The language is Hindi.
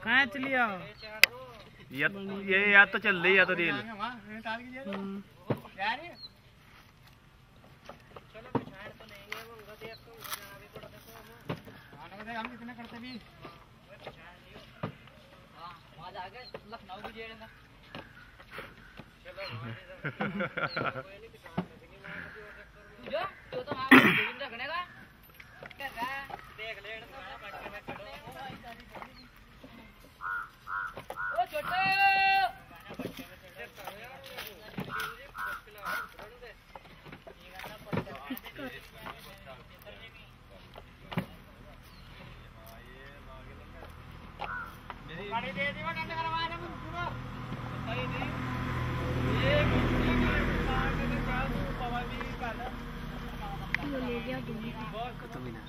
कहाँ चलिए या ये या तो चल रही या तो रेल हम कितने करते भी लखनऊ भी जेल में जो जो तो वहाँ गोविंद रखने का क्या रहा रहे हैं बिना